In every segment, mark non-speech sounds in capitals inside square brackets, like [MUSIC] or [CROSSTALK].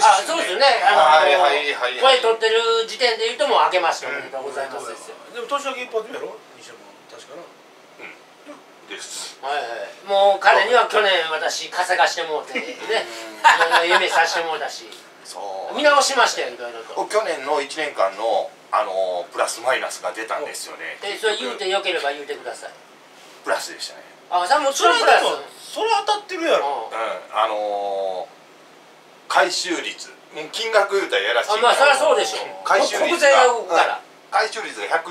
ですあそうですよね。あの、はいはいはいはい。声取ってる時点で言うともう明けましておめでとうございます。ですよ、でも年明け一発目やろ？西山確かな。です。はいはい。もう彼には去年私稼がしてもうて [LAUGHS] ね。いろいろ夢させてもうたし。そう。見直しましたよいろいろと。去年の1年間のあのプラスマイナスが出たんですよね。でそれ言うてよければ言うてください。プラスでしたね。あさもちそれろんプラス。それ当たってるやろ。うん。あのー、回収率。もう金額言うたらやらしいあまあそりゃそうでしょ。回収率国税が動くから、うん回収率が 120%121%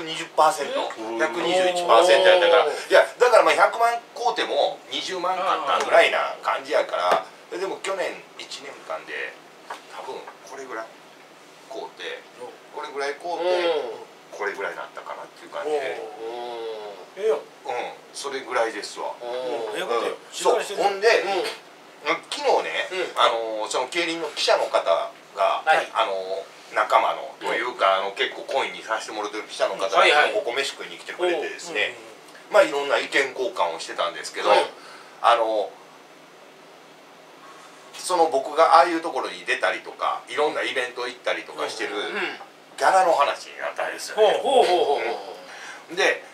うん。やったから。いやだからまあ100万買うても20万買ったぐらいな感じやから。でも去年1年間で多分これぐらい買うてこれぐらい買うてこれぐらいになったかなっていう感じで。ええようん。それぐらいですわ。うん。そうほんその競輪の記者の方が、はい。あの仲間のというか、あの結構コインにさせてもらってる記者の方が、ここ飯食いに来てくれてですね、まあいろんな意見交換をしてたんですけど、うんあのその僕がああいうところに出たりとかいろんなイベント行ったりとかしてるうんギャラの話になったんですよね。ほうほうほうほうで、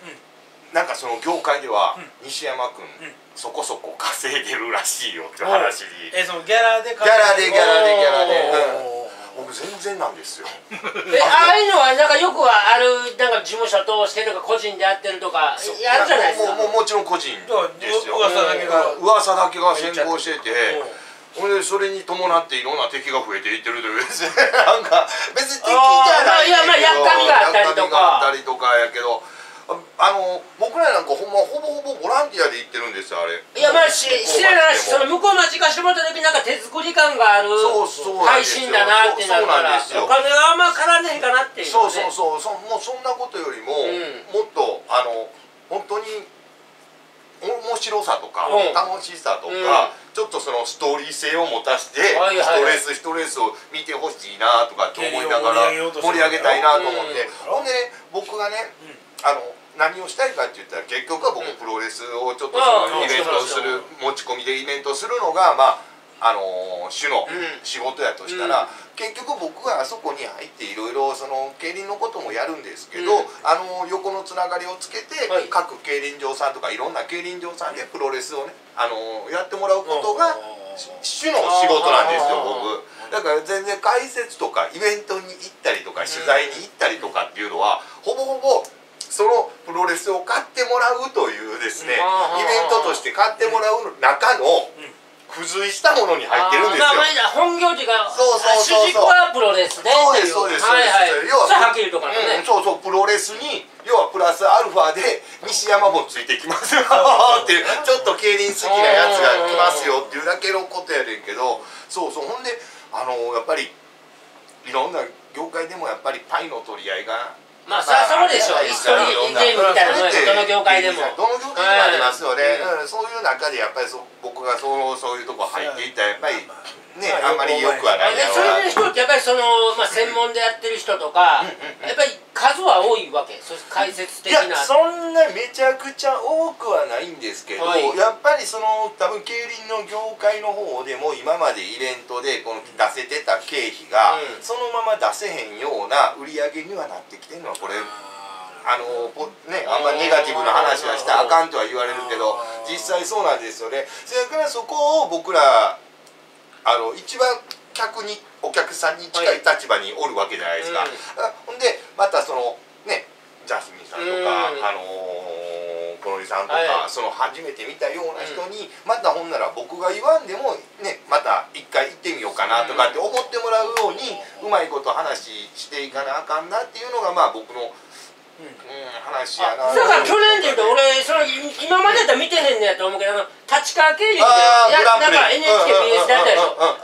なんかその業界ではうん。西山君、うん。そこそこ稼いでるらしいよって話に、えそのギャラでギギャラでギャラでギャラで、僕全然なんですよ。[LAUGHS] えああいうのはなんかよくはあるなんか事務所通してとか個人でやってるとかやるじゃないですか。もうもちろん個人ですよ。う噂だけが。うん。噂だけが先行してて。う。んほんでそれに伴っていろんな敵が増えていってるという。ですねなんか別に敵じゃないあーまあいやまあやっかみがあったりとか。やっかみがあったりとかやけどああの僕らなんかほんまほぼほぼボランティアで行ってるんですよあれ。いやまあし失礼な話その向こう間近してもらった時なんか手作り感があるそうそうなん配信だなってなるかそうなんらですよ。お金があんま絡んでへんかなっていうそうそうそう。そもうそんなことよりも、ん。もっとあの本当に面白さとか、うん。楽しさとか、うん。ちょっとそのストーリー性を持たせて、はいはい一レース一レースを見てほしいなとかって思いながら盛り上げたいなと思って、うん。ほんでね僕がね、あの何をしたいかって言ったら結局は僕プロレスをちょっとイベントをする持ち込みでイベントするのがまああの主のうん。仕事やとしたら、結局僕があそこに入っていろいろその競輪のこともやるんですけど、うん。あの横のつながりをつけて、はい。各競輪場さんとかいろんな競輪場さんでプロレスをねあのやってもらうことが主の仕事なんですよ僕。だから全然解説とかイベントに行ったりとか取材に行ったりとかっていうのはほぼほぼそのプロレスを買ってもらうというですねイうん。ベントとして買ってもらう中の付随したものに入ってるんですよ。本業っていうかそうそうそうそう。主軸はプロレスでそうですそうです。はいはい。要ははっきりとかのね、うん、そうそうプロレスに要はプラスアルファで西山もついてきますよっていうちょっと競輪好きなやつが来ますよっていうだけのことやねんけどそうそうほんであのやっぱりいろんな業界でもやっぱりパイの取り合いがまあそりゃそうでしょい一緒にゲームみたいなもどの業界でもどの業界でもありますよね、はいうんそういう中でやっぱりそ僕がそうそういうとこ入っていったらやっぱりねまああんまりよくはないでそれの人ってやっぱりその、まあ、専門でやってる人とか、やっぱり数は多いわけ。そして解説的いやなそんなめちゃくちゃ多くはないんですけど、はい。やっぱりその多分競輪の業界の方でも今までイベントでこの出せてた経費が、うん。そのまま出せへんような売り上げにはなってきてるのはこれ。あのぽねあんまりネガティブな話はしたらあかんとは言われるけど実際そうなんですよね。それからそこを僕らあの一番客にお客さんに近い立場におるわけじゃないですか、うん。あほんでまたそのねジャスミンさんとか、うんあのー、コロリさんとか、はいその初めて見たような人に、またほんなら僕が言わんでもねまた一回行ってみようかなとかって思ってもらうように、うまいこと話していかなあかんなっていうのがまあ僕の、うん、話やなだから去年でいうと俺その今までだったら見てへんねやと思うけどあの立川競輪でやなんか NHKBS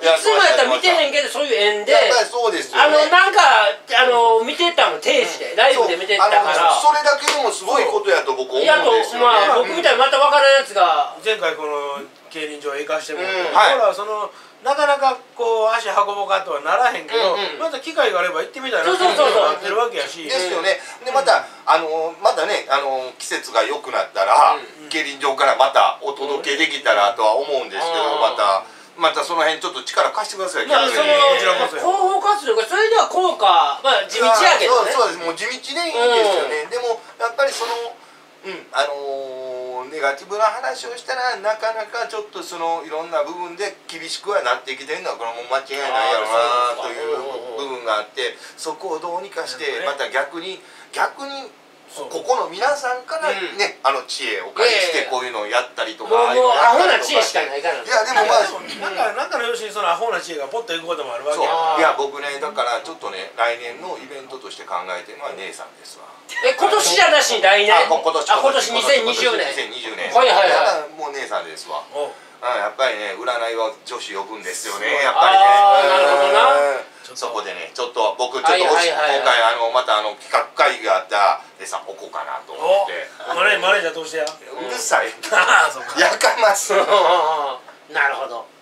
でやつもやったら見てへんけどそういう縁で。やっぱりそうですよあねのなんかあの見てたの定時でライブで見てたから。そう。あのそれだけでもすごいことやと僕思うんですよね。まあ僕みたいにまた分からんやつが。前回この競輪場へ行かしてもらって、うん。はい。ほらそのなかなかこう足運ぼうかとはならへんけど、うんうん。また機会があれば行ってみたいなそうそうそうそう。なってるわけやし、ですよね、でまた、あのまたねあの季節が良くなったら、うん。競輪場からまたお届けできたらとは思うんですけど、うん。またまたその辺ちょっと力貸してくださいまあその広報活動がそれでは効果まあ地道やけどねそうそうです。もう地道でいいんですよね、でもやっぱりそのうんあのーネガティブな話をしたらなかなかちょっとそのいろんな部分で厳しくはなってきてるのはこれもう間違いないやろなあーという部分があってそこをどうにかしてまた逆に逆にここの皆さんからうん。ね、あの知恵をお借りしいやいやてこういうのをやったりともかうもうアホな知恵しかいないから。いやでもまあなんかなんかのよしにそのアホな知恵がポッといくこともあるわけや。いや僕ねだからちょっとね来年のイベントとして考えてるのは姉さんですわ。え今年じゃなしに来年？あこ今年あ今年2020年。2020年。はいはいはい。もう姉さんですわ。お。うあやっぱりね占いは女子呼ぶんですよねやっぱりね。なるほどな。うん。そこでねちょっと僕ちょっと今回あのまたあの企画会議があった姉さん置こうかなと思おって。マネージャー通してや。うるさい。ああそうか。やかます [LAUGHS] なるほど。